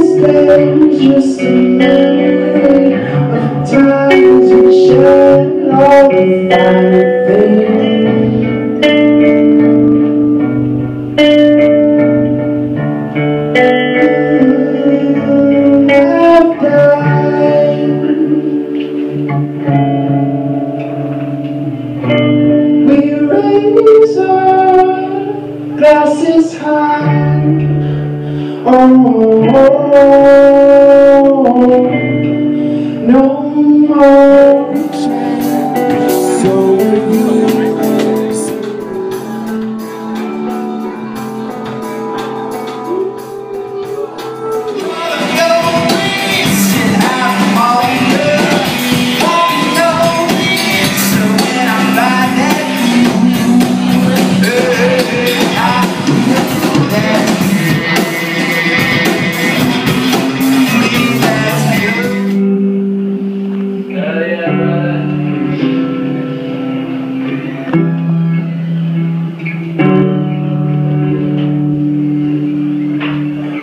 is just a memory of times we shared all the things. Have. We raise our glasses high. Oh, oh, oh.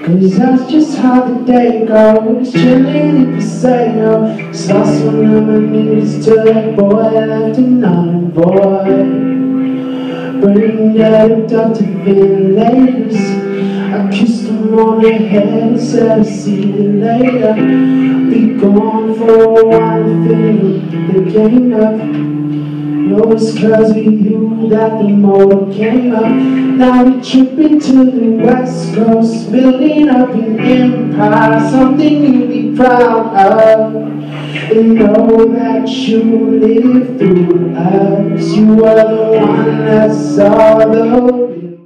Cause that's just how the day goes. Chilling in the sale Sauce when I'm a news to that boy Left another boy. Bring that up to ventilators. I kissed him on the head and said I'll see you later. Be gone for a while, feeling the game up no, it's cause of you that the motor came up. Now we tripping to the west coast Building up an empire Something you'll be proud of. And know that you lived through us. You were the one that saw the